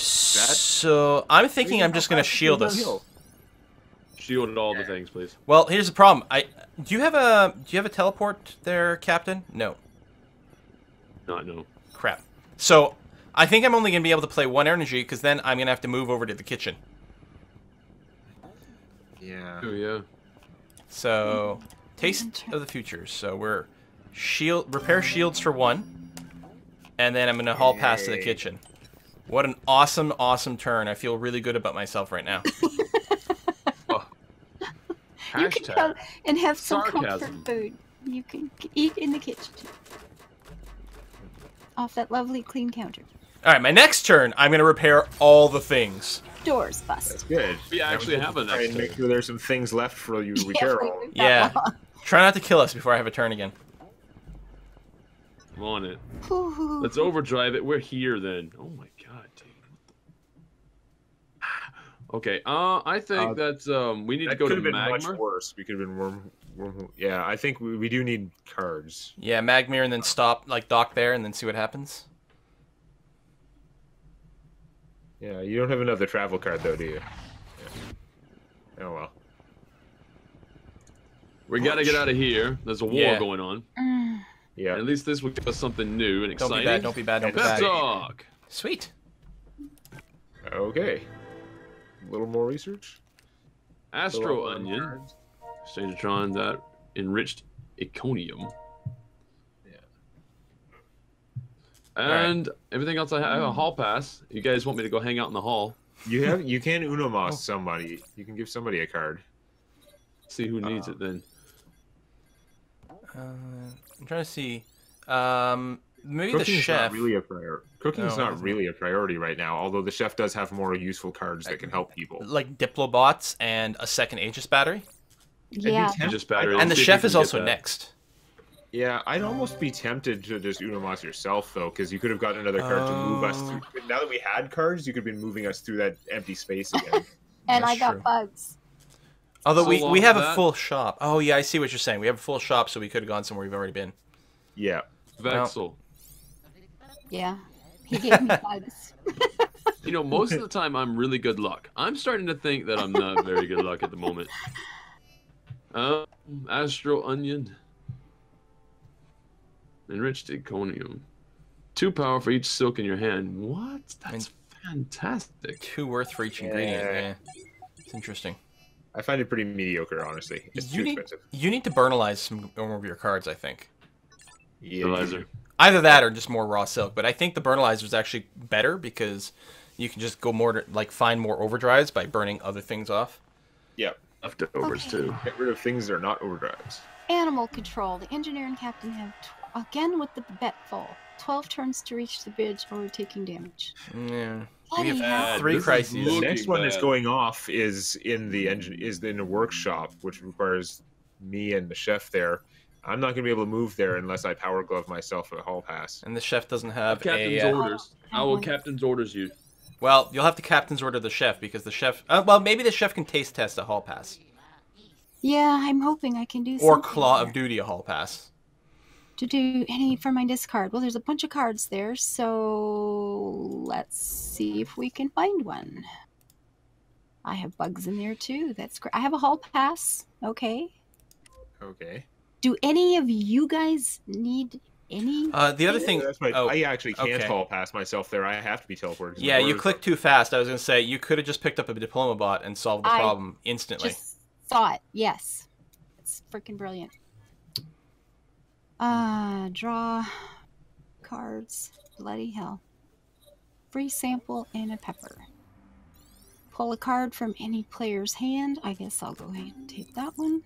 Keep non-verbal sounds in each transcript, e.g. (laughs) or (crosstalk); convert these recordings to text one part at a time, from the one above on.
So I'm thinking I'm just gonna shield us. Shield all the things, please. Well, here's the problem. I do you have a do you have a teleport there, Captain? No. Not no. Crap. So I think I'm only gonna be able to play one energy because then I'm gonna have to move over to the kitchen. Yeah. Oh yeah. So taste of the future. So we're shield repair shields for one, and then I'm gonna hall pass to the kitchen. What an awesome, awesome turn! I feel really good about myself right now. (laughs) Oh. You can Hashtag. come and have some Sarcasm. comfort food. You can eat in the kitchen. Off that lovely clean counter. All right, my next turn, I'm gonna repair all the things. Doors That's good. We Now actually just have a try next and make sure there's some things left for you to (laughs) Yeah, repair we- all. Yeah. Try not to kill us before I have a turn again. I'm on it. Ooh. Let's overdrive it. We're here then. Oh my god, dude. Okay, uh, I think Uh, that um, we need That to go could to have been magma. much worse. We could have been worm, worm. Yeah, I think we, we do need cards. Yeah, Magmir, and then stop, like dock there, and then see what happens. Yeah, you don't have another travel card though, do you? Yeah. Oh well. We gotta get out of here. There's a war Yeah. going on. Mm. Yeah. At least this will give us something new and exciting. Don't be bad. Don't be bad. Don't be Pep bad. talk. Sweet. Okay. A little more research. Astro Fill up on onion. cards. Strangertron that enriched Iconium. Yeah. And everything else I have, I have a hall pass. You guys want me to go hang out in the hall? You have you can Oh. Somebody. You can give somebody a card. See who needs Uh, it then. Uh, I'm trying to see. Um, maybe the Cooking's chef. not really a priority. Cooking's No, not isn't. really a priority right now. Although the chef does have more useful cards that can help people. like Diplobots and a second Aegis battery. Yeah. temp- Just battery. And the chef is also that. next. Yeah, I'd almost be tempted to just Uno Mas yourself though, because you could have gotten another card to move us Oh. through. Now that we had cards, you could have been moving us through that empty space again. (laughs) And I got true. bugs. Although So we, we have for a full shop. Oh yeah, I see what you're saying. We have a full shop, so we could have gone somewhere we've already been. yeah. Vexel. Yeah. He gave me (laughs) bugs. You know, most of the time I'm really good luck. I'm starting to think that I'm not very good luck at the moment. Um, Astral Onion. Enriched Iconium. Two power for each silk in your hand. What? That's fantastic. Two worth for each ingredient. Yeah. Yeah, it's interesting. I find it pretty mediocre, honestly. It's you too need expensive. you need to burnalize some more of your cards. I think Yeah, Fertilizer. either that or just more raw silk. But I think the burnalizer is actually better because you can just go more to like find more overdrives by burning other things off. yeah. Leftovers Okay. too. Get rid of things that are not overdrives. Animal control. The engineer and captain have, tw- again with the bet fall, 12 turns to reach the bridge or taking damage. Yeah, we have hell. three This crises. The next one that's going off is in the engine is in the workshop, which requires me and the chef there. I'm not gonna be able to move there unless I power glove myself a hall pass. And the chef doesn't have Captain's a. uh, orders. I will captain's orders you. Well, you'll have to captain's order the chef because the chef. Uh, well, maybe the chef can taste test a hall pass Yeah, I'm hoping I can do or something claw there. of duty a hall pass. to do any for my discard. Well, there's a bunch of cards there, so let's see if we can find one. I have bugs in there too. That's great. I have a hall pass. Okay. Okay. Do any of you guys need any? Uh, the other thing. that's right. oh, I actually can't okay. hall pass myself there. I have to be teleported. yeah, you doors clicked too fast. I was gonna say you could have just picked up a diploma bot and solved the I problem instantly. Just saw it. Yes. It's freaking brilliant. Uh, draw cards. Bloody hell. Free sample and a pepper. Pull a card from any player's hand. I guess I'll go ahead and take that one.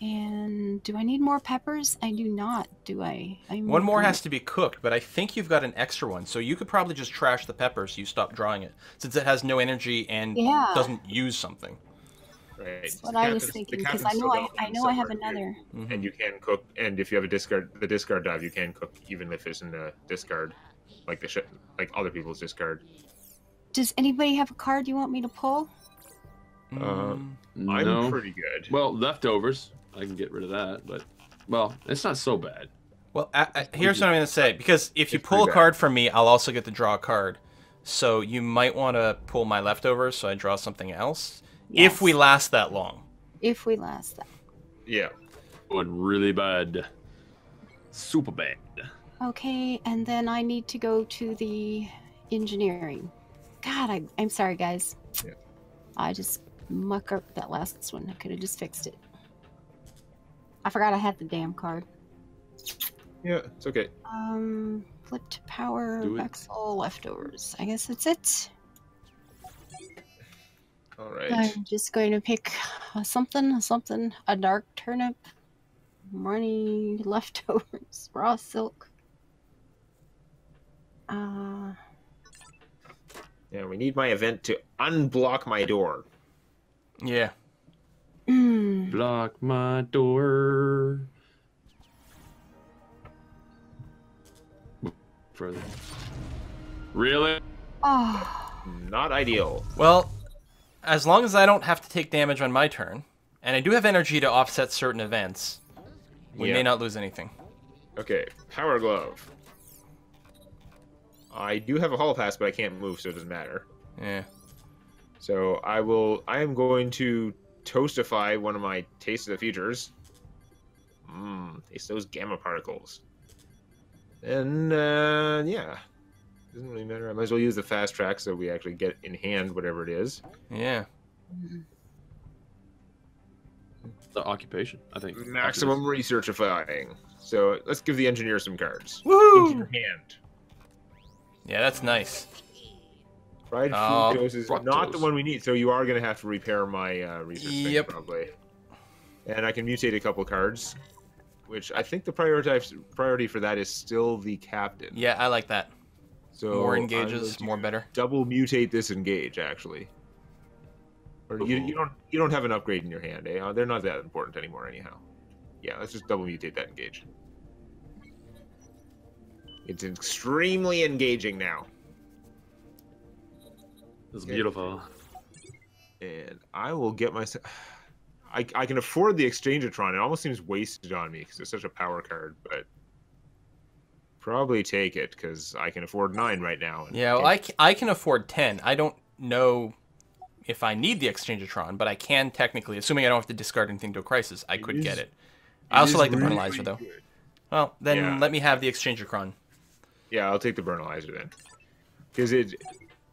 And do I need more peppers? I do not, do I? I'm One more good. has to be cooked, but I think you've got an extra one, so you could probably just trash the pepper so you stop drawing it, since it has no energy and Yeah. doesn't use something. Right. That's what I was thinking because I know I, I know I have somewhere here. another. Mhm. And you can cook, and if you have a discard, the discard dive, you can cook even if it's in the discard, like the sh- like other people's discard. Does anybody have a card you want me to pull? Uh, Mm, I'm no. pretty good. Well, leftovers. I can get rid of that, but well, it's not so bad. well, I, I, here's what I'm gonna say because if you pull a card from me, I'll also get to draw a card. So you might want to pull my leftovers so I draw something else. If we last that long. If we last that. Yeah. Going really bad. Super bad. Okay, and then I need to go to the engineering. God, I, I'm sorry, guys. Yeah. I just muck up that last one. I could have just fixed it. I forgot I had the damn card. Yeah, it's okay. Um, flip to power, Do. Vexel, leftovers. I guess that's it. All right. I'm just going to pick uh, something, something, a dark turnip, money, leftovers, (laughs) raw silk. Uh, Yeah, we need my event to unblock my door. Yeah. Block my door. Further. Really? oh, Not ideal. Well, as long as I don't have to take damage on my turn, and I do have energy to offset certain events, we Yeah. may not lose anything. Okay, power glove. I do have a hall pass, but I can't move, so it doesn't matter. Yeah. So I will. I am going to toastify one of my taste of the futures. Mmm, taste those gamma particles. And uh, yeah, doesn't really matter. I might as well use the fast track so we actually get in hand whatever it is. Yeah. The occupation, I think. Maximum researchifying. So let's give the engineer some cards. Into Woohoo! your hand. Yeah, that's nice. Fried fructose is not the one we need, so you are going to have to repair my uh, research thing, probably. And I can mutate a couple cards, which I think the priority priority for that is still the captain. Yeah, I like that. So more engages, more better. Double mutate this engage, actually. Or you, you don't you don't have an upgrade in your hand, eh? Uh, They're not that important anymore, anyhow. Yeah, let's just double mutate that engage. It's extremely engaging now. It's beautiful. and I will get myself. I, I can afford the Exchangeatron. It almost seems wasted on me because it's such a power card, but probably take it because I can afford nine right now. and- Yeah, well, I, I can afford 10. I don't know if I need the Exchangeatron, but I can technically, assuming I don't have to discard anything to a crisis, I could is- get it. I also like the really Burnalizer, though. good. Well, then Yeah. let me have the Exchangeatron. Yeah, I'll take the Burnalizer then, because it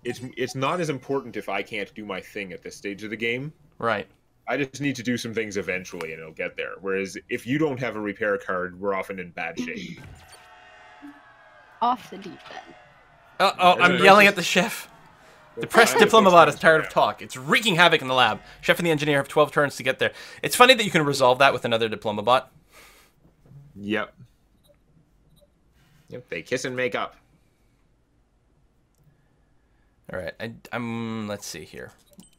it's it's not as important if I can't do my thing at this stage of the game. Right. I just need to do some things eventually, and it'll get there. Whereas if you don't have a repair card, we're often in bad shape. off the deep end. Uh oh, I'm yelling at the chef. The press Trying diplomat is tired of talk. It's wreaking havoc in the lab. Chef and the engineer have 12 turns to get there. It's funny that you can resolve that with another diploma bot. Yep. Yep. They kiss and make up. All right, I, I'm. Let's see here.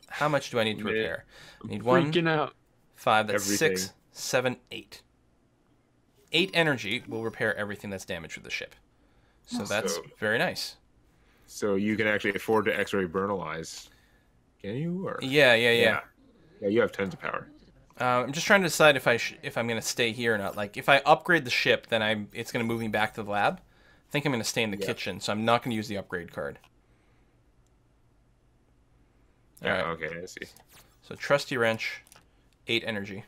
How much do I need to repair? I need one, Freaking out. five. That's six, Everything. seven, eight. Eight energy will repair everything that's damaged with the ship. So that's very nice. So you can actually afford to X-ray burnalize. Can you? Or Yeah, yeah, yeah. yeah, Yeah, you have tons of power. Uh, I'm just trying to decide if I sh- if I'm gonna stay here or not. Like, if I upgrade the ship, then I'm it's gonna move me back to the lab. I think I'm gonna stay in the Yeah. kitchen, so I'm not gonna use the upgrade card. Yeah. Alright. Okay, I see. So trusty wrench, eight energy.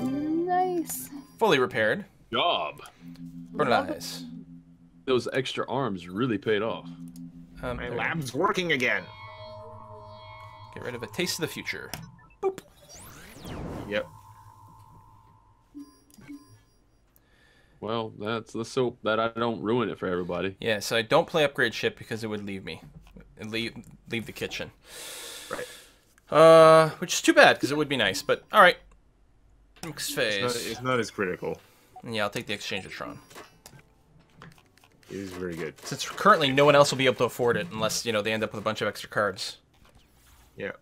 Nice. Fully repaired. Job. Nice. Those extra arms really paid off. Um, My there we go. lab's working again. Get rid of a taste of the future. Boop. Yep. Well, that's let's hope that I don't ruin it for everybody. Yeah, so I don't play upgrade ship because it would leave me, leave leave the kitchen. Right. Uh, which is too bad because it would be nice. But all right. Next It's not, phase. it's not as critical. Yeah, I'll take the Exchangeatron. It is very good. Since currently no one else will be able to afford it unless you know they end up with a bunch of extra cards. Yeah.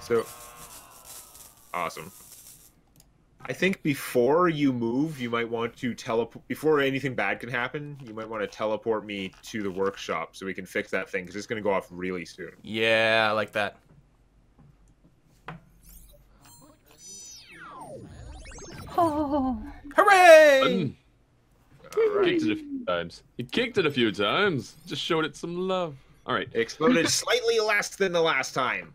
So awesome. I think before you move, you might want to teleport. Before anything bad can happen, you might want to teleport me to the workshop so we can fix that thing because it's going to go off really soon. Yeah, I like that. Oh, Hooray! All right. Kicked it a few times. He kicked it a few times. Just showed it some love. All right. Exploded slightly less than the last time.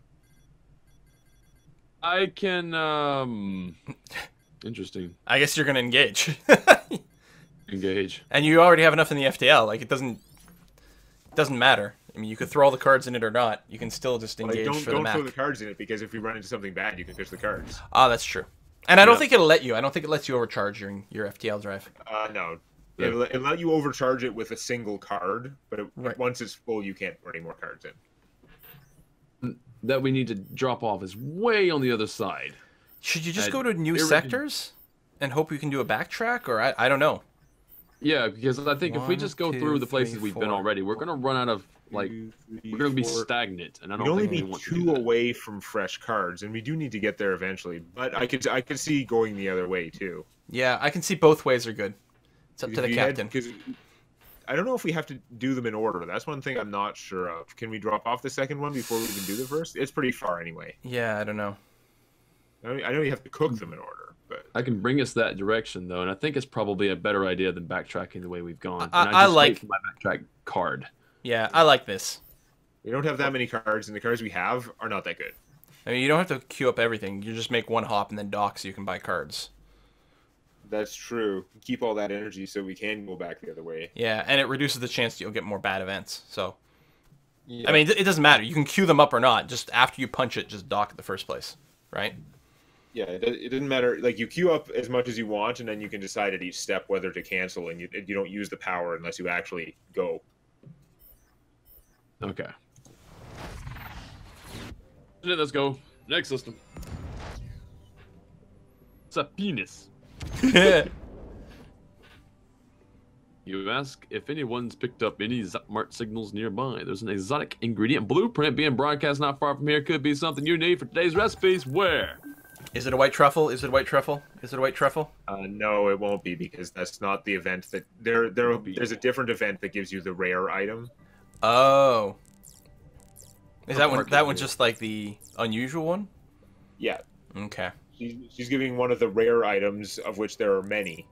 I can. um Interesting. I guess you're gonna engage, (laughs) Engage. and you already have enough in the FTL. Like it doesn't it doesn't matter. I mean, you could throw all the cards in it or not. You can still just Like, engage don't for don't the throw the cards in it because if we run into something bad, you can fish the cards. Ah, that's true. And I don't Yeah. think it'll let you. I don't think it lets you overcharge your your FTL drive. Uh, no. Yeah. It'll, it'll let you overcharge it with a single card, but it, Right. once it's full, you can't put any more cards in. That we need to drop off is way on the other side. Should you just Uh, go to new irre- sectors and hope you can do a backtrack, or I, I don't know. Yeah, because I think if we just go two, through the places three, we've been already, we're gonna run out of like Two, three, we're gonna be four. stagnant, and I We'd don't only think be we want to do two that. away from fresh cards, and we do need to get there eventually. But I could I could see going the other way too. Yeah, I can see both ways are good. It's up to the captain. Because I don't know if we have to do them in order. That's one thing I'm not sure of. Can we drop off the second one before we even do the first? It's pretty far anyway. Yeah, I don't know. I know, I know you have to cook hmm. them in order, but I can bring us that direction though, and I think it's probably a better idea than backtracking the way we've gone. I- And I just like- wait for my backtrack card. Yeah, I like this. we don't have that many cards, and the cards we have are not that good. I mean, you don't have to queue up everything. You just make one hop and then dock so you can buy cards. That's true. Keep all that energy so we can go back the other way. Yeah, and it reduces the chance that you'll get more bad events. So, I mean, it doesn't matter. You can queue them up or not. Just after you punch it, just dock at the first place, right? Yeah, it, it doesn't matter. Like you queue up as much as you want, and then you can decide at each step whether to cancel, and you you don't use the power unless you actually go. Okay. Let's go. Next system. It's a penis. (laughs) You ask if anyone's picked up any Zopmart signals nearby. There's an exotic ingredient blueprint being broadcast not far from here. Could be something you need for today's recipes. Where? Is it a white truffle? Is it a white truffle? Is it a white truffle? Uh, no, it won't be because that's not the event that there. There, be. there's a different event that gives you the rare item. Oh. Is that one? That rule. just like the unusual one. Yeah, Okay. she's, she's giving one of the rare items of which there are many,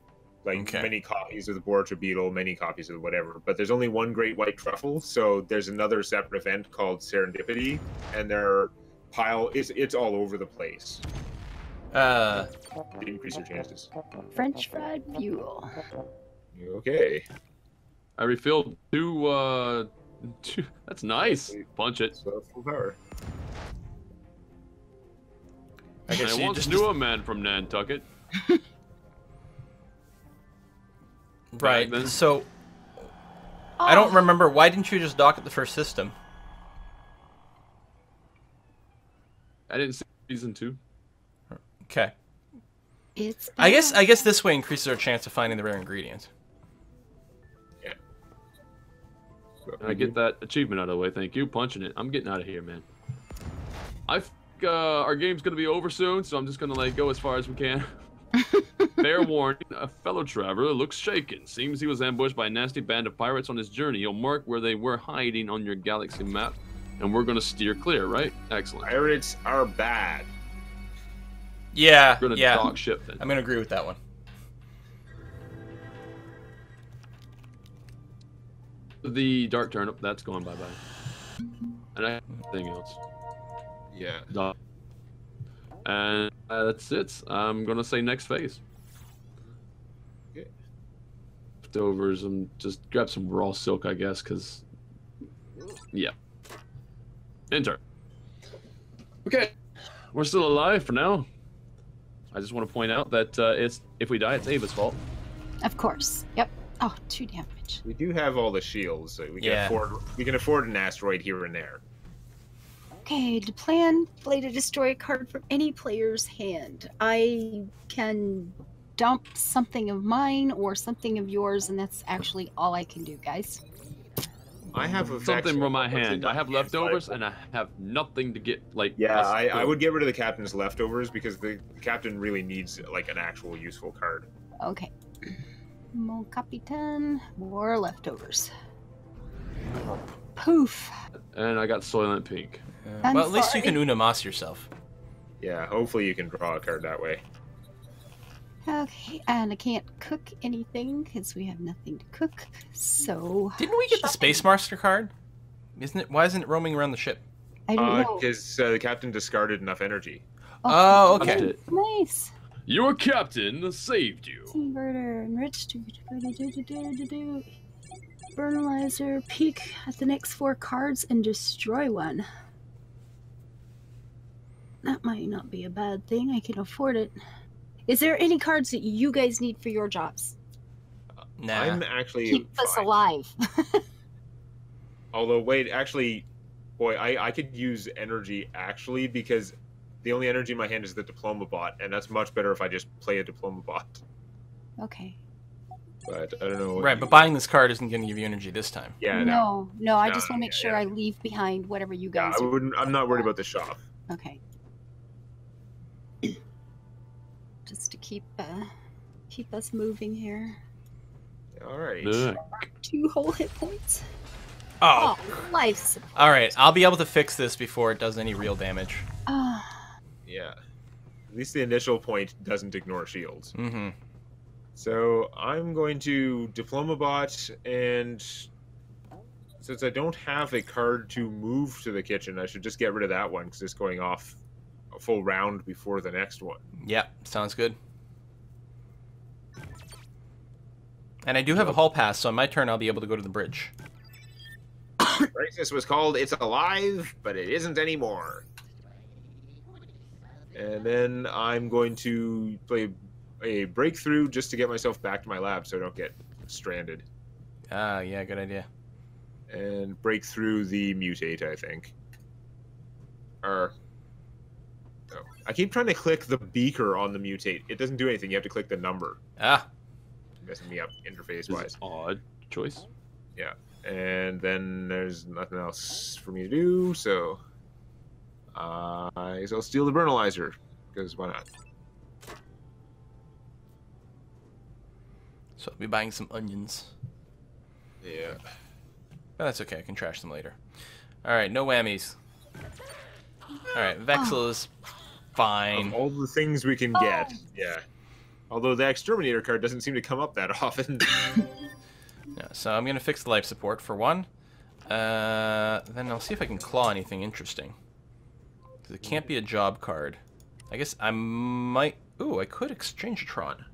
like Okay. many copies of the Borator Beetle, many copies of whatever. But there's only one Great White Truffle, so there's another separate event called Serendipity, and their pile is it's all over the place. Uh, increase your chances. French fried fuel. Okay. I refilled two. Uh, two. That's nice. Punch it. So full power. I guess I you once just, knew a man from Nantucket. (laughs) right. then. So I don't Oh, remember. Why didn't you just dock at the first system? I didn't see season two. Okay. It's I guess. I guess this way increases our chance of finding the rare ingredient. And I get that achievement out of the way. Thank you. Punching it. I'm getting out of here, man. I think uh, our game's gonna be over soon, so I'm just gonna like go as far as we can. (laughs) Fair warning: a fellow traveler looks shaken. Seems he was ambushed by a nasty band of pirates on his journey. You'll mark where they were hiding on your galaxy map, and we're gonna steer clear, right? Excellent. Pirates are bad. Yeah. We're gonna yeah. dock ship then. I'm gonna agree with that one. The dark turnip, that's going bye bye. And I anything else. Yeah. Done. And uh, that's it. I'm gonna say next phase. Okay. Leftovers and just grab some raw silk, I guess, because yeah. Enter. Okay, we're still alive for now. I just want to point out that uh, it's if we die, it's Ava's fault. Of course. Yep. Oh, two damage. We do have all the shields, so we can Yeah. afford we can afford an asteroid here and there. Okay, to plan, play to destroy a card from any player's hand. I can dump something of mine or something of yours, and that's actually all I can do, guys. I have a Something from my hand. I have my hand, leftovers, and I have nothing to get like. Yeah, I, I would get rid of the captain's leftovers because the captain really needs like an actual useful card. Okay. Mon Capitan, more leftovers. Poof. And I got Soylent Pink. I'm well, at least you can Uno Mas yourself. Yeah, hopefully you can draw a card that way. Uh, Okay, and I can't cook anything because we have nothing to cook. So Didn't we get the Space Master card? Isn't it? Why isn't it roaming around the ship? I don't know. Because uh, the captain discarded enough energy. Oh, okay. Nice. Your captain saved you. Inverter, enriched. do, do, do, do, do, do, do. Burnalizer, peek at the next four cards and destroy one. That might not be a bad thing. I can afford it. Is there any cards that you guys need for your jobs? Nah. I'm actually Keep us alive. (laughs) Although, wait, actually, boy, I, I could use energy actually because the only energy in my hand is the diploma bot, and that's much better if I just play a diploma bot. okay. But I don't know. Right, you- but buying this card isn't going to give you energy this time. yeah, no, no, no, I No, just want to make yeah, sure yeah. I leave behind whatever you guys. yeah, I wouldn't. I'm not worried about the shop. Okay. Just to keep uh, keep us moving here. All right. Ugh. Two whole hit points. Oh. Oh, life support. All right, I'll be able to fix this before it does any real damage. Ah, Yeah. At least the initial point doesn't ignore shields. Mm-hmm. So I'm going to diploma bot, and since I don't have a card to move to the kitchen, I should just get rid of that one because it's going off a full round before the next one. Yep, sounds good. And I do have a hall pass, so on my turn I'll be able to go to the bridge. Crisis was called It's Alive, but it isn't anymore. And then I'm going to play a breakthrough just to get myself back to my lab so I don't get stranded. Ah, yeah, good idea. And break through the mutate, I think. Or. Oh. I keep trying to click the beaker on the mutate. It doesn't do anything. You have to click the number. Ah, Messing me up interface wise. odd choice. Yeah, and then there's nothing else for me to do, so uh, I guess I'll steal the Burnalizer because why not? so I'll be buying some onions. Yeah. But that's okay, I can trash them later. Alright, no whammies. Alright, Vexel is fine. Of all the things we can get, yeah. Although the exterminator card doesn't seem to come up that (laughs) often. Yeah, so I'm gonna fix the life support for one. Uh, then I'll see if I can claw anything interesting. 'Cause it can't be a job card. I guess I might. Ooh, I could Exchangeatron.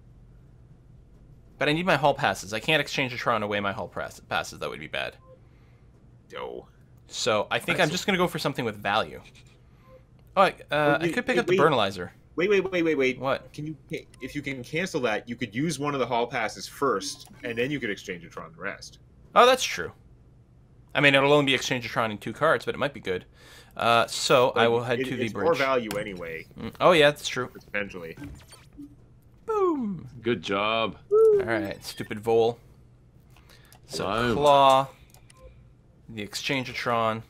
But I need my hall passes. I can't Exchangeatron away my hall passes. That would be bad. no. So I think I'm just gonna go for something with value. Oh, I, uh, I could pick up the. Burnalizer. Wait, wait, wait, wait, wait. What? Can you, if you can cancel that, you could use one of the hall passes first, and then you could exchange it on the rest. Oh, that's true. I mean, it'll only be Exchangeatron in two cards, but it might be good. Uh, so I will head It- to the it's more value anyway, Mm, Oh yeah, that's true. potentially. Boom. Good job. All right, stupid Vol. So Wow. claw, the exchangeatron.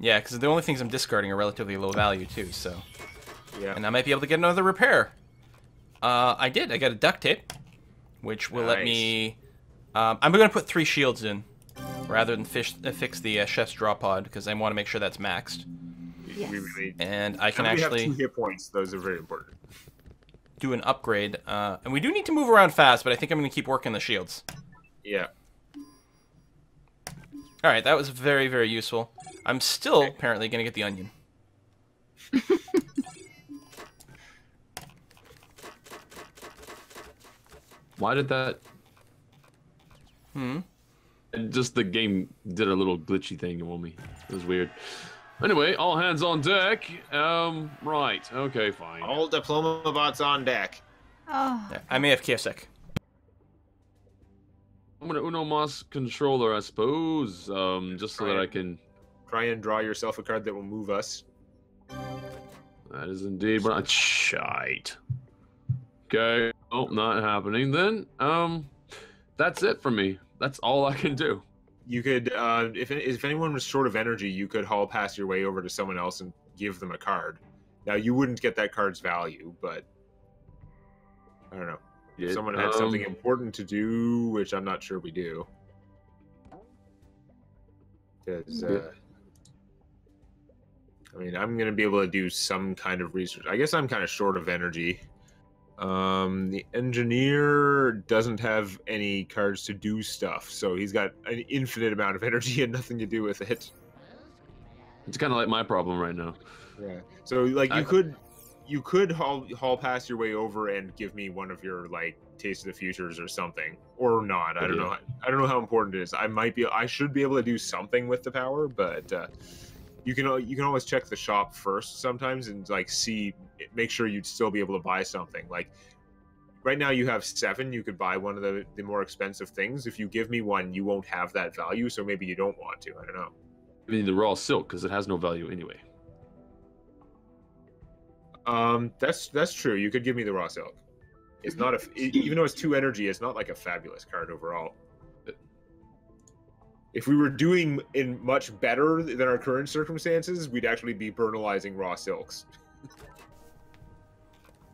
Yeah, because the only things I'm discarding are relatively low value too. So, Yeah. and I might be able to get another repair. Uh, I did. I got a duct tape, which will let me. Um, I'm going to put three shields in, rather than fish, uh, fix the uh, chef's draw pod because I want to make sure that's maxed. Yes. We really. And I can we actually. have two hit points. Those are very important. do an upgrade. Uh, and we do need to move around fast, but I think I'm going to keep working the shields. Yeah. All right, that was very, very useful. I'm still apparently going to get the onion. (laughs) Why did that? Hmm. and Just the game did a little glitchy thing on me. It was weird. Anyway, all hands on deck. Um, right. Okay, fine. All diploma bots on deck. Oh, Yeah, I may have KSEC. I'm gonna Uno Mas controller, I suppose. Um, just so that I can. Try and draw yourself a card that will move us. That is indeed what I shite. Okay. Oh, not happening then. Um, that's it for me. That's all I can do. You could, uh, if if anyone was short of energy, you could hall pass your way over to someone else and give them a card. Now you wouldn't get that card's value, but I don't know. Someone had something um, important to do, which I'm not sure we do. Because uh, I mean, I'm gonna be able to do some kind of research. I guess I'm kind of short of energy. Um, the engineer doesn't have any cards to do stuff, so he's got an infinite amount of (laughs) energy and nothing to do with it. It's kind of like my problem right now. Yeah. So like you I- could you could haul hall pass your way over and give me one of your like taste of the futures or something or not. I don't Yeah. know. I don't know how important it is. I might be I should be able to do something with the power, but uh you can you can always check the shop first sometimes and like see make sure you'd still be able to buy something. Like right now you have 7, you could buy one of the the more expensive things. If you give me one, you won't have that value, so maybe you don't want to. I don't know. I mean, the raw silk because it has no value anyway. Um, that's that's true. You could give me the raw silk. It's not a even though it's two energy, it's not like a fabulous card overall. If we were doing in much better than our current circumstances, we'd actually be burnalizing raw silks.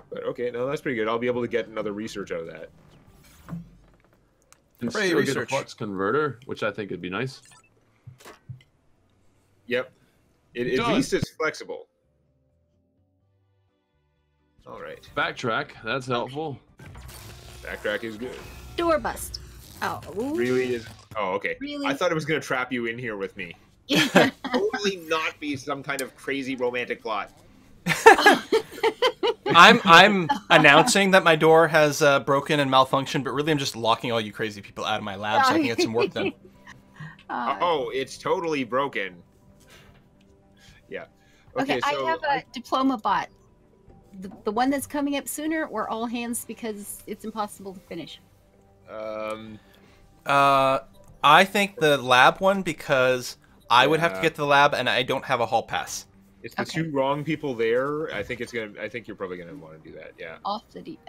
but okay, no, that's pretty good. I'll be able to get another research out of that. And Hooray, still get a research. flux converter, which I think would be nice. Yep. It, at least it's flexible. All right. Backtrack, that's helpful. Backtrack is good. Door bust. Oh, Really is. Oh, okay. Really? I thought it was gonna trap you in here with me. Yeah. (laughs) totally not be some kind of crazy romantic plot. (laughs) I'm I'm announcing that my door has uh, broken and malfunctioned, but really I'm just locking all you crazy people out of my lab so I can get some work done. (laughs) Uh, oh, it's totally broken. Yeah. okay, Okay, so I have a diploma bot. The, the one that's coming up sooner or all hands because it's impossible to finish. um, Uh, I think the lab one because I would have to get to the lab and I don't have a hall pass. it's the Okay. two wrong people there. I think it's gonna. I think you're probably gonna want to do that. Yeah. Off the deep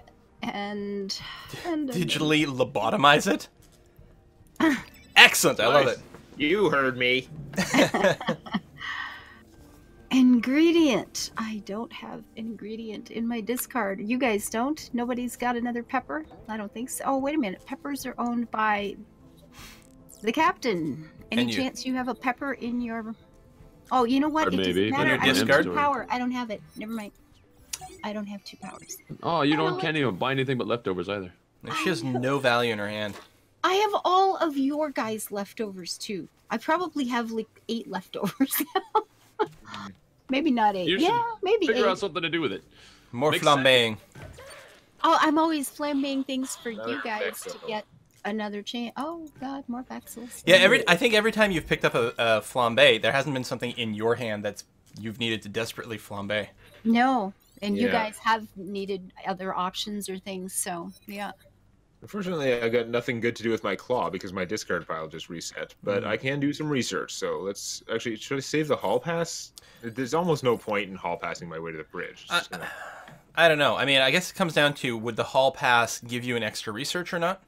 end. And, and Digitally lobotomize it. (laughs) Excellent, I love it. You heard me. (laughs) it. ingredient. I don't have ingredient in my discard. You guys don't? Nobody's got another pepper? I don't think so. Oh, wait a minute. Peppers are owned by the captain. Any you. chance you have a pepper in your? Oh, you know what? Or it maybe, doesn't matter. in I don't discard? have power. I don't have it. Never mind. I don't have two powers. Oh, you I don't can't even buy anything but leftovers either. she has no value in her hand. I have all of your guys' leftovers too. I probably have like eight leftovers (laughs) now. Maybe not eight. You yeah, maybe Figure eight. out something to do with it. More Makes flambeing. Oh, I'm always flambeing things for Another you guys to get another chance. Oh God, more Vexels. Yeah, every I think every time you've picked up a, a flambe, there hasn't been something in your hand that's you've needed to desperately flambe. No, and you guys have needed other options or things. So yeah. Unfortunately, I got nothing good to do with my claw because my discard pile just reset. But Mhm. I can do some research. So let's actually should I save the hall pass? There's almost no point in hall passing my way to the bridge. Uh, (sighs) gonna- I don't know. I mean, I guess it comes down to would the hall pass give you an extra research or not?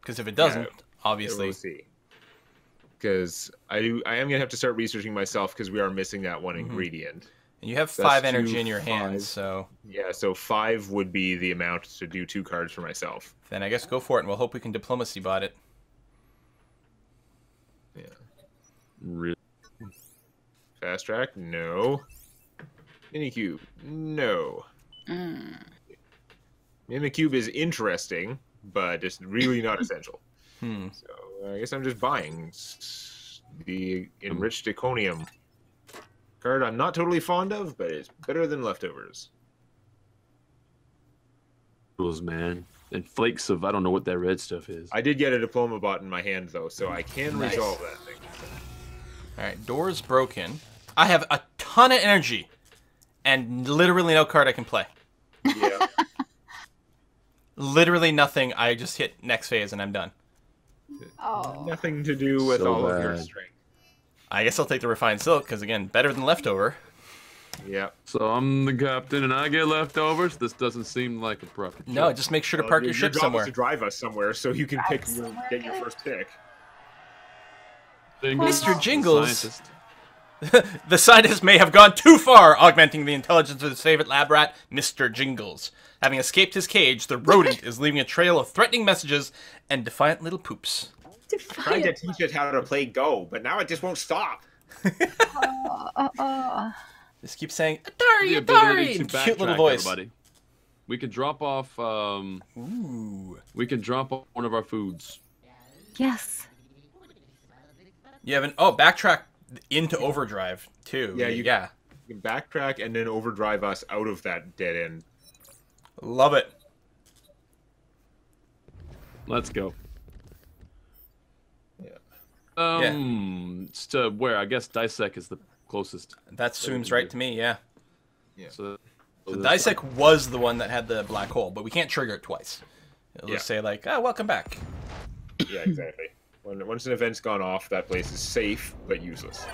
Because if it doesn't, Yeah, obviously. We'll see. Because I do, I am gonna have to start researching myself because we are missing that one Mhm. ingredient. And you have That's five energy two, in your five. hands, so Yeah, so five would be the amount to do two cards for myself. then I guess go for it, and we'll hope we can diplomacy bot it. Yeah. Really? Fast track? No. Minikube? No. Mm. Minikube is interesting, but it's really not essential. Hmm. So I guess I'm just buying the enriched Iconium card. I'm not totally fond of, but it's better than leftovers. Rules, man. And flakes of I don't know what that red stuff is. I did get a diploma bot in my hand though, so I can Nice. resolve that thing. All right, door's broken. I have a ton of energy, and literally no card I can play. Yeah. (laughs) Literally nothing. I just hit next phase and I'm done. Oh. Nothing to do with So all of your strength. I guess I'll take the refined silk because again, better than leftover. Yeah. So I'm the captain and I get leftovers. This doesn't seem like a proper. No, choice. just make sure to Well, park your, your ship job somewhere. is to drive us somewhere so you can pick your, get your first pick. Jingles, Mr. the Jingles. scientist. (laughs) the scientist may have gone too far, augmenting the intelligence of his favorite lab rat, Mr. Jingles. Having escaped his cage, the rodent (laughs) is leaving a trail of threatening messages and defiant little poops. Trying to teach it how to play Go, but now it just won't stop. Uh, uh, uh. Just keep saying The Atari, ability Atari. Cute little voice. everybody. We can drop off. Um, Ooh. we can drop off one of our foods. Yes. You have an oh backtrack into overdrive too. Yeah, you- yeah. You can backtrack and then overdrive us out of that dead end. Love it. Let's go. Yeah. Um, it's to where I guess dissect is the closest. That seems right to me. Yeah. So, So this- Dissect was the one that had the black hole, but we can't trigger it twice. It'll just Yeah. say like, "Oh, welcome back." Yeah, exactly. when, once an event's gone off, that place is safe but useless.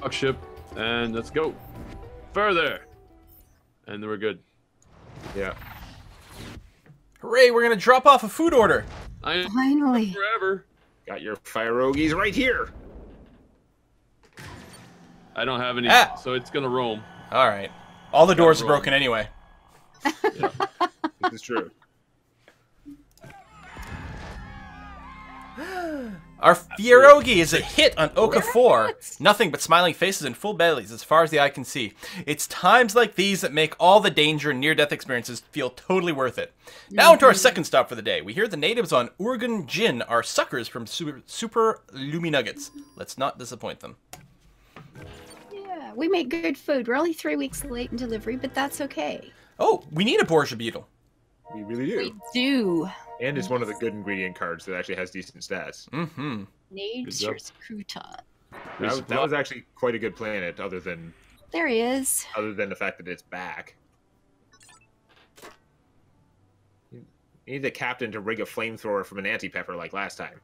Rock ship, and let's go further. And then we're good. Yeah. Hooray! We're gonna drop off a food order. I Finally. forever. Got your fire rogies right here. I don't have any, Ah. so it's gonna roam. All right. All the doors are broken anyway. Yeah. This is true. (gasps) Our Fierogi is a hit on Oka 4. Nothing but smiling faces and full bellies as far as the eye can see. It's times like these that make all the danger and near death experiences feel totally worth it. Now into our mm-hmm. second stop for the day. We hear the natives on Urgan Jin are suckers from Super, super Lumi Nuggets. Let's not disappoint them. Yeah, we make good food. We're only three weeks late in delivery, but that's okay. Oh, we need a Borgia beetle. We really do. We do. And it's one of the good ingredient cards that actually has decent stats. Mm-hmm. Nature's crouton. That, was- that was actually quite a good planet, other than There he is. other than the fact that it's back. You need the captain to rig a flamethrower from an anti-pepper like last time.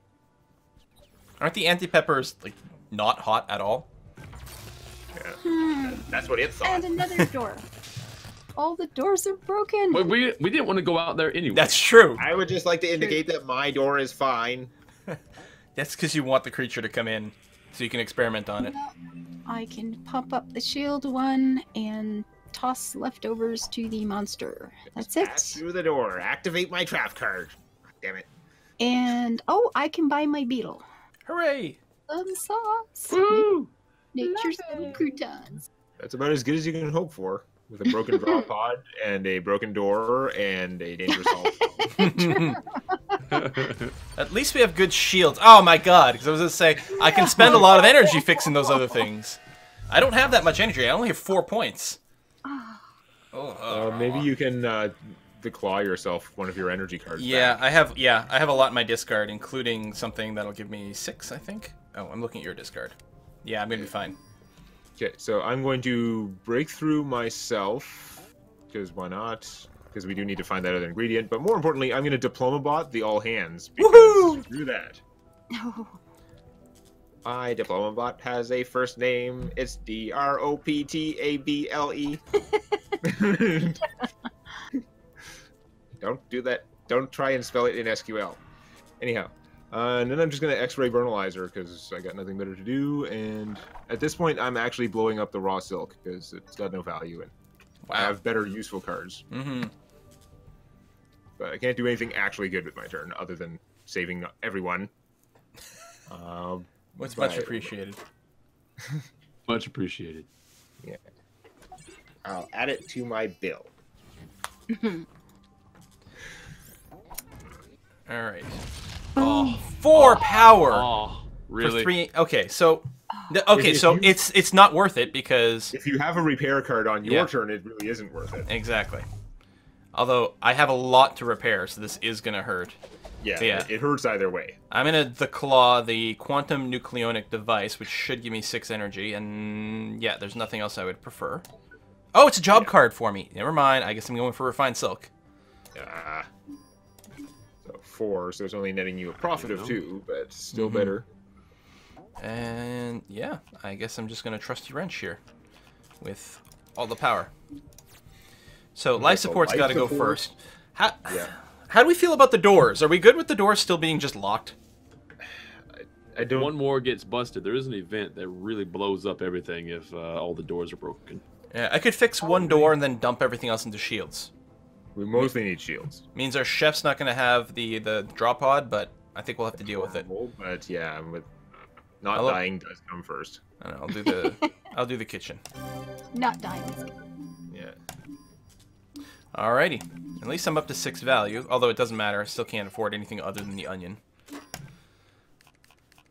Aren't the anti-peppers like not hot at all? Yeah, Hmm. that's what it thought. And another (laughs) door. All the doors are broken. But we we didn't want to go out there anyway. That's true. I would just like to indicate that my door is fine. (laughs) That's because you want the creature to come in so you can experiment on it. I can pop up the shield one and toss leftovers to the monster. That's Pass it. through the door. Activate my trap card. Damn it. And oh, I can buy my beetle. Hooray! Some sauce. Woo! Nature's little croutons. That's about as good as you can hope for. With a broken draw (laughs) pod and a broken door and a dangerous (laughs) hall. (laughs) At least we have good shields. Oh my god, because I was going to say, I can spend a lot of energy fixing those other things. I don't have that much energy. I only have four points. (sighs) Oh, uh, maybe you can uh, declaw yourself one of your energy cards. Yeah, back. I have. Yeah, I have a lot in my discard, including something that'll give me six. I think. Oh, I'm looking at your discard. Yeah, I'm gonna be fine. Okay, so I'm going to break through myself because why not? Because we do need to find that other ingredient. But more importantly, I'm going to diploma bot the all hands. because Woohoo! Screw that. (laughs) My diploma bot has a first name. It's D R O P T A B L E. (laughs) (laughs) Don't do that. Don't try and spell it in SQL. Anyhow, uh, and then I'm just gonna X-ray Burnalizer because I got nothing better to do. And at this point, I'm actually blowing up the raw silk because it's got no value and I have better useful cards. Mm-hmm. But I can't do anything actually good with my turn other than saving everyone. Um, What's much appreciated. (laughs) Much appreciated. Yeah. I'll add it to my bill. (laughs) All right. Oh, four power Oh, really? for three. Okay, so. Okay, If so you- it's it's not worth it because If you have a repair card on your Yeah. turn, it really isn't worth it. exactly. Although I have a lot to repair, so this is gonna hurt. Yeah, Yeah. It, it hurts either way. I'm gonna the claw the quantum nucleonic device, which should give me six energy, and yeah, there's nothing else I would prefer. Oh, it's a job card for me. Never mind. I guess I'm going for refined silk. Ah. So four, so it's only netting you a profit of two, but still Mhm. better. And yeah, I guess I'm just gonna trusty wrench here with all the power. So life Okay, so support's life got to go first. How Yeah. how do we feel about the doors? Are we good with the doors still being just locked? I don't. One more gets busted. There is an event that really blows up everything if uh, all the doors are broken. Yeah, I could fix one door and then dump everything else into shields. We mostly need shields. Means our chef's not gonna have the the draw pod, but I think we'll have to deal with it. But yeah, with uh, Not I'll- dying does come first. I will do the (laughs) I'll do the kitchen. Not dying. Yeah. Alrighty. At least I'm up to six value, although it doesn't matter. I still can't afford anything other than the onion.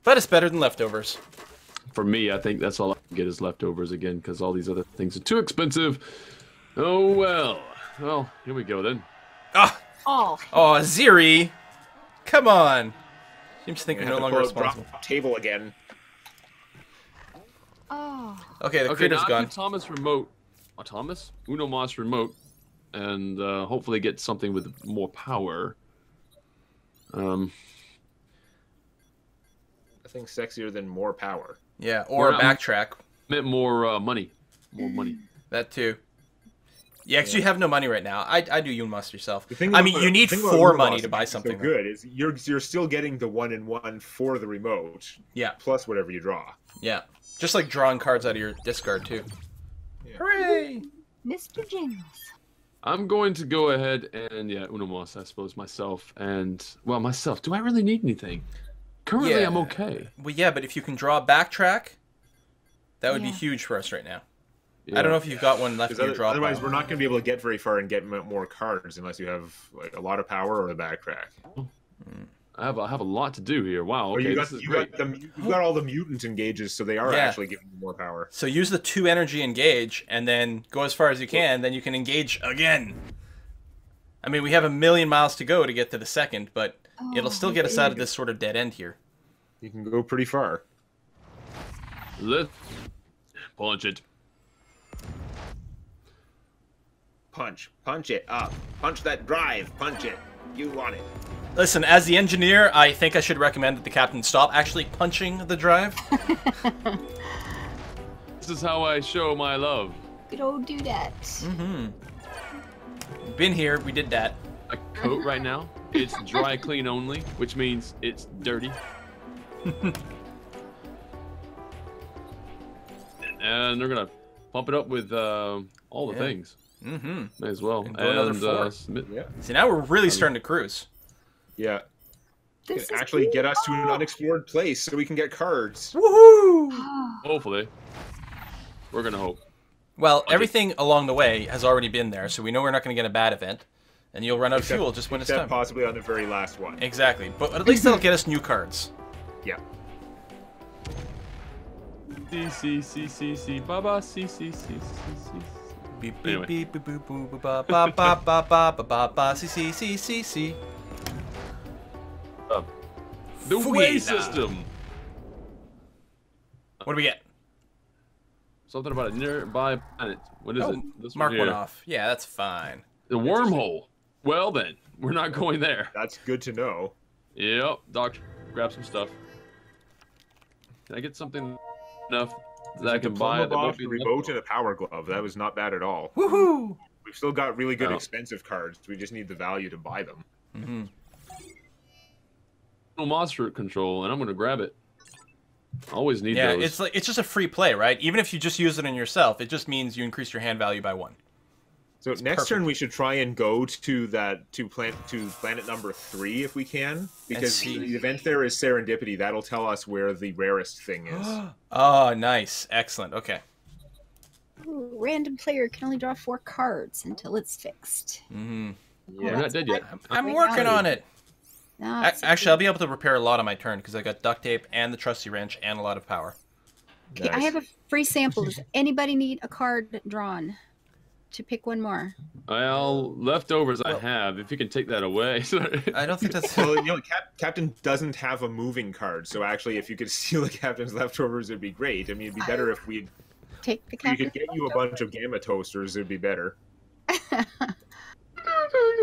But it's better than leftovers. For me, I think that's all I can get is leftovers again because all these other things are too expensive. Oh well. Well, here we go then. Ah! Oh, Oh, Ziri! Come on! Seems to think We're we're no longer have to pull out responsible. drop table again. oh. Okay, the okay, critter's now gone. I do Thomas remote. Uh, Thomas? Uno Mas remote. And uh, hopefully get something with more power. Um, Nothing sexier than more power. Yeah, or Well, backtrack. meant more uh, money. More money. That too. Yeah, 'cause you have no money right now. I, I do you must yourself. The thing I mean, you need the thing about four money to buy something. So though. good is you're you're still getting the one in one for the remote Yeah, plus whatever you draw. yeah. Just like drawing cards out of your discard too. Yeah. Hooray! Mr. Jingles. I'm going to go ahead and yeah, Uno Mas, I suppose myself and well myself. Do I really need anything? Currently, Yeah. I'm okay. Well, yeah, but if you can draw backtrack, that would be huge for us right now. Yeah. I don't know if you've got one left in Because your draw otherwise, we're not going to be able to get very far and get m- more cards unless you have like a lot of power or a backtrack. Hmm. I have I have a lot to do here. Wow. Or Okay, you got this is you great. got the mu- you got all the mutant engages, so they are Yeah. actually giving you more power. So use the two energy engage, and then go as far as you can. Then you can engage again. I mean, we have a million miles to go to get to the second, but it'll oh, still get us out of this sort of dead end here. You can go pretty far. Let's punch it. Punch, punch it up, punch that drive, punch it. You want it. Listen, as the engineer, I think I should recommend that the captain stop actually punching the drive. (laughs) This is how I show my love. Good old do that. mm-hmm. Been here, we did that. A coat right now. It's dry clean only, which means it's dirty. (laughs) and they're gonna pump it up with uh, all the Yeah. things. Mm-hmm. May as well. And go another And four. uh, submit- Yeah. See, now we're really starting to cruise. Yeah. This Can is actually get us to an unexplored place so we can get cards. Woohoo! Oh, (sighs) hopefully, we're gonna hope. Well, everything along the way has already been there, so we know we're not going to get a bad event, and you'll run out of fuel just when it's Except time. possibly on the very last one. Exactly, but at least that'll get us new cards. Yeah. C C C C C Baba C C C C C. Beep beep beep boop boop boop boop ba ba ba ba ba ba ba ba c c c c c. The way system. What do we get? Something about a nearby planet. What is Oh, it? This Mark one one off. Yeah, that's fine. The wormhole. Well then, we're not going there. That's good to know. Yep, Doc, grab some stuff. Can I get something enough that I can buy? Diploma That won't box, be a remote, and a power glove. That was not bad at all. Woohoo! We've still got really good Oh. expensive cards. We just need the value to buy them. Mm-hmm. no monster control, and I'm gonna grab it. Always need Yeah, those. it's like it's just a free play, right? Even if you just use it on yourself, it just means you increase your hand value by one. So next perfect. turn we should try and go to that to planet to planet number three if we can, because see. the event there is serendipity. That'll tell us where the rarest thing is. oh, (gasps) nice, excellent. Okay. Ooh, random player can only draw four cards until it's fixed. Mm-hmm. We're not dead yet. I'm, I'm working on it. A- it's a actually, I'll be able to repair a lot on my turn because I got duct tape and the trusty wrench and a lot of power. Okay, I have a free sample. Does anybody need a card drawn to pick one more? Well, leftovers I have. If you can take that away. Sorry. (laughs) I don't think that's. well, (laughs) you know, Cap- Captain doesn't have a moving card, so actually, if you could (laughs) steal the captain's leftovers, it'd be great. I mean, it'd be better if we Take the we captain. could get you a bunch of gamma toasters. It'd be better.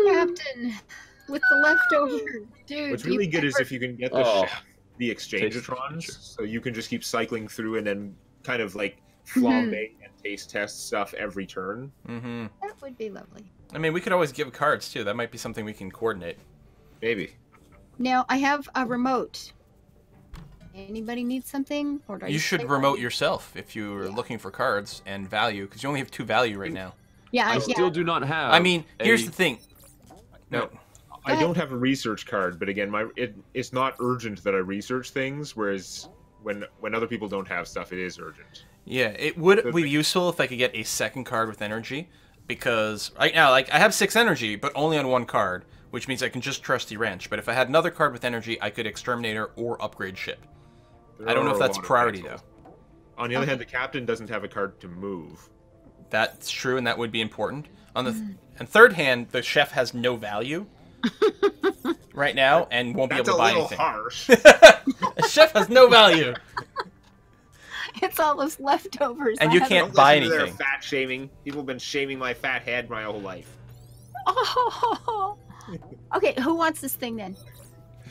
Captain with the leftover, dude. What's really good is if you can get the Oh. chef, the exchangeatrons, so you can just keep cycling through and then kind of like. Flambe and taste test stuff every turn. hmm that would be lovely. I mean, we could always give cards too. That might be something we can coordinate. Maybe. Now I have a remote. Anybody need something? Or do I You just should remote one? yourself if you're Yeah. looking for cards and value because you only have two value right now. Yeah, I I, still yeah. do not have. I mean, here's the thing. No, I don't have a research card, but again, my it, it's not urgent that I research things. Whereas when when other people don't have stuff, it is urgent. Yeah, it would be be. useful if I could get a second card with energy, because right now, like, I have six energy, but only on one card, which means I can just trusty wrench. But if I had another card with energy, I could exterminator or upgrade ship. There I don't know if that's priority though. On the other Okay. hand, the captain doesn't have a card to move. That's true, and that would be important. On the th- and third hand, the chef has no value (laughs) right now and won't be able to buy little anything. harsh. (laughs) a chef has no value, (laughs) (laughs) It's all those leftovers. And I you haven't- can't Don't buy listen to their anything. fat shaming. People have been shaming my fat head my whole life. Oh. (laughs) Okay, who wants this thing then?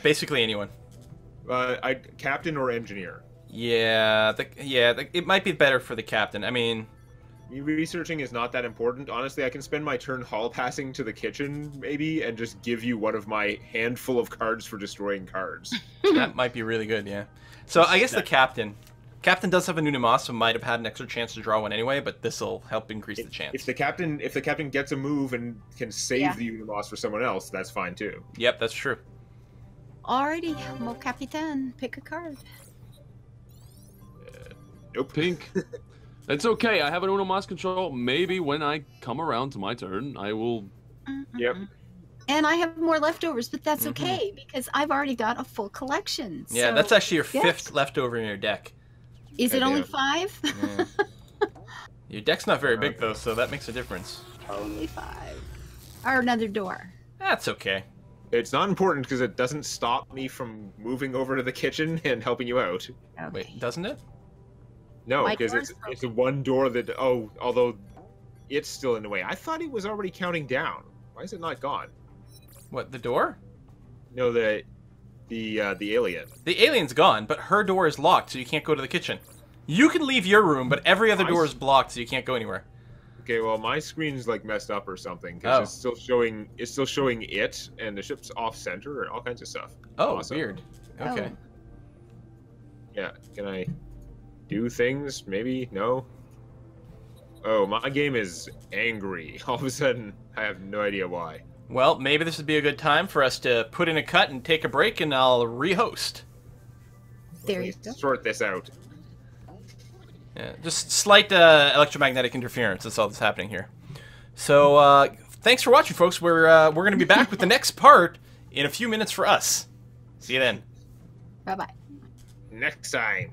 basically anyone. Uh, I captain or engineer. Yeah, the, yeah, the, it might be better for the captain. I mean, Me researching is not that important. Honestly, I can spend my turn hall passing to the kitchen, maybe, and just give you one of my handful of cards for destroying cards. (laughs) that might be really good. Yeah. So I guess the captain, captain does have a Uno Mas, so might have had an extra chance to draw one anyway. But this will help increase the chance. If the captain, if the captain gets a move and can save Yeah. the Uno Mas for someone else, that's fine too. Yep, that's true. Alrighty, Mo Capitan, pick a card. Nope. Pink. (laughs) It's okay. I have an Uno Mas control. Maybe when I come around to my turn, I will. Yep. Mm-mm-mm. And I have more leftovers, but that's Mhm. okay because I've already got a full collection. Yeah, so- that's actually your yes. fifth leftover in your deck. Is it only do. five? Yeah. (laughs) your deck's not very big though, so that makes a difference. only five. Or another door. That's okay. It's not important because it doesn't stop me from moving over to the kitchen and helping you out. Okay. Wait, doesn't it? No, because door's it's it's one door that oh, although it's still in the way. I thought it was already counting down. Why is it not gone? What the door? No, the the uh, the alien. The alien's gone, but her door is locked, so you can't go to the kitchen. You can leave your room, but every other door is blocked, so you can't go anywhere. Okay, well my screen's like messed up or something because Oh. it's still showing it's still showing it and the ship's off center and all kinds of stuff. Oh, Awesome. weird. Okay. Oh. Yeah, can I do things? Maybe no. Oh, my game is angry. (laughs) All of a sudden, I have no idea why. Well, maybe this would be a good time for us to put in a cut and take a break, and I'll rehost. There you go. Sort this out. Yeah, just slight uh, electromagnetic interference. That's all that's happening here. So, uh, thanks for watching, folks. We're uh, we're gonna be back with the next part in a few minutes for us. See you then. Bye bye. Next time.